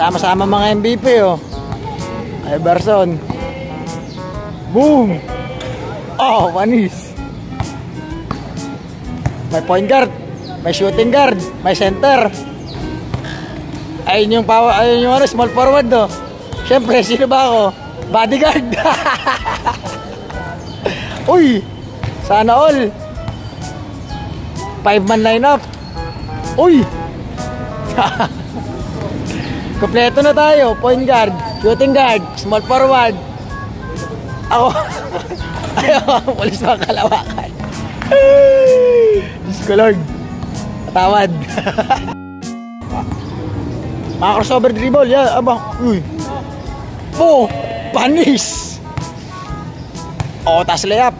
Sama-sama mga MVP oh. Iverson. Boom! Oh, panis. May point guard. May shooting guard. May center. Ayun yung power, ayun yung ano, small forward do. Siyempre, sino ba ako? Bodyguard. Uy! Sana all. Five man lineup. Uy! Kompleto na tayo. Point guard, shooting guard, small forward. Ako. Ayaw, polis mga kalawakan. Diyos ko Lord. Patawad. Mga crossover dribble, yeah, aba, uy. Po, panis. Oh, tas layup.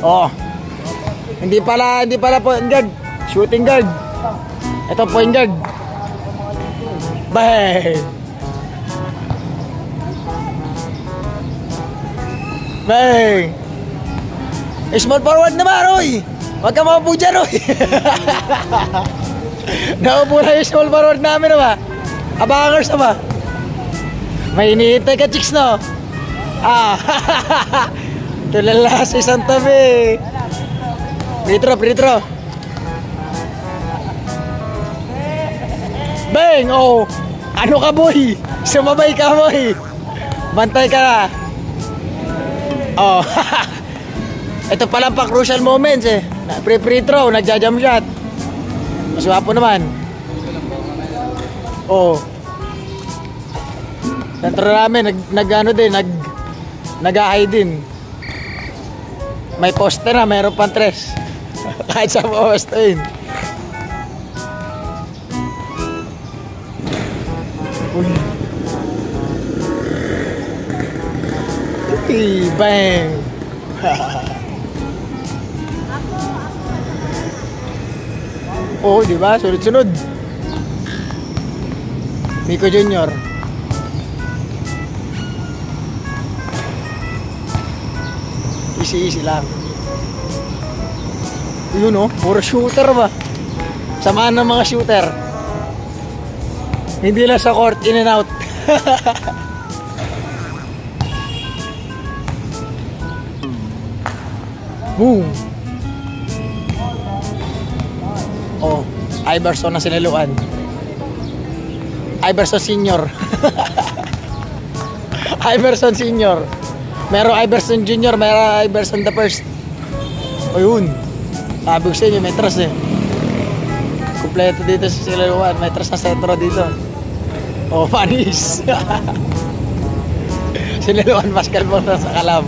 Oh. Hindi pala, hindi pala point guard. Shooting guard. Ito point guard. Bang! Eh, small forward naman, Roy! Huwag ka maupo dyan, Roy! Naupo na yung small forward namin, ba? Abangers, ba? May iniintay ka, chicks, no? Ah! Tulala sa isang tabi. Pritro, pritro. Bang! Oh! Ano ka, boy? Sumabay ka, boy! Bantay ka na. Oh. Ito pala pa crucial moments eh. Pre-free throw, nagja-jump shot. Maswapo naman. Oh. Sentro namin, nag, nag ano din, nag nag din. May poster na, mayroon pang tres. Kahit sa poster yun. Uy. Uy, bang. Oo, oh, di ba? Sunod-sunod. Miko Junior. Easy-easy lang. Yun oh, puro shooter ba? Samaan ng mga shooter. Hindi lang sa court, in and out. Boom! Oh, Iverson na siniluan. Iverson Senior. Iverson Senior. Meron Iverson Junior, meron Iverson the first. O yun. Sabi ko sa inyo, may trust eh. Kompleto dito sa siniluan. May trust na sentro dito. Oh, panis. siniluan basketball na sa kalam.